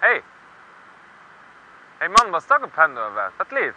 Hey! Hey Mann, was da gepennt oder was? Was lief?